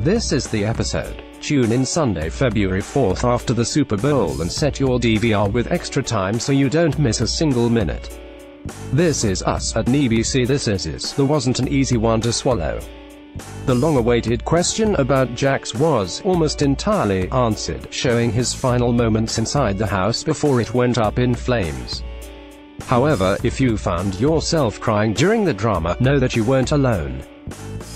This is the episode. Tune in Sunday, February 4th after the Super Bowl and set your DVR with extra time so you don't miss a single minute. This is us at NBC. This is is the wasn't an easy one to swallow. The long-awaited question about Jack's was almost entirely answered, showing his final moments inside the house before it went up in flames. However, if you found yourself crying during the drama, know that you weren't alone.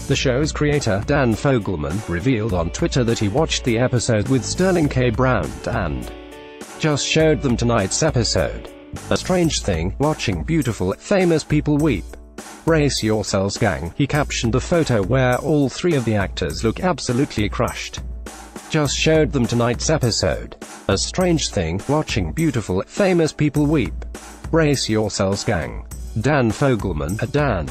The show's creator, Dan Fogelman, revealed on Twitter that he watched the episode with Sterling K. Brown, and just showed them tonight's episode. A strange thing, watching beautiful, famous people weep. Brace yourselves gang, he captioned the photo where all three of the actors look absolutely crushed. Just showed them tonight's episode. A strange thing, watching beautiful, famous people weep. Brace yourselves gang. Dan Fogelman, a Dan.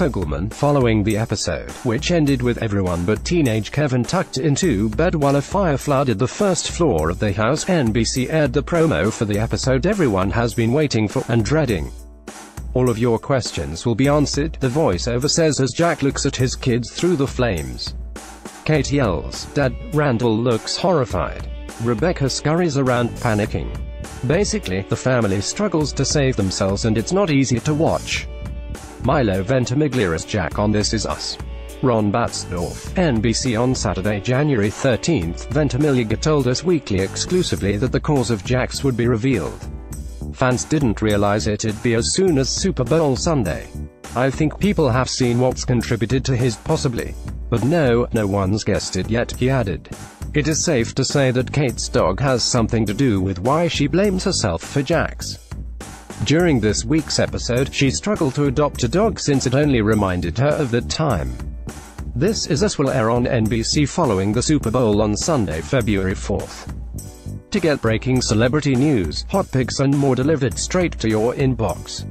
Fogelman, following the episode, which ended with everyone but teenage Kevin tucked into bed while a fire flooded the first floor of the house, NBC aired the promo for the episode everyone has been waiting for, and dreading. All of your questions will be answered, the voiceover says as Jack looks at his kids through the flames. Kate yells, Dad, Randall looks horrified. Rebecca scurries around panicking. Basically, the family struggles to save themselves and it's not easy to watch. Milo Ventimiglia Jack on This Is Us. Ron Batzdorff, NBC on Saturday, January 13, Ventimiglia told Us Weekly exclusively that the cause of Jack's would be revealed. Fans didn't realize it'd be as soon as Super Bowl Sunday. I think people have seen what's contributed to his possibly. But no, no one's guessed it yet, he added. It is safe to say that Kate's dog has something to do with why she blames herself for Jack's. During this week's episode, she struggled to adopt a dog since it only reminded her of that time. This is Us will air on NBC following the Super Bowl on Sunday, February 4th. To get breaking celebrity news, hot pics and more delivered straight to your inbox.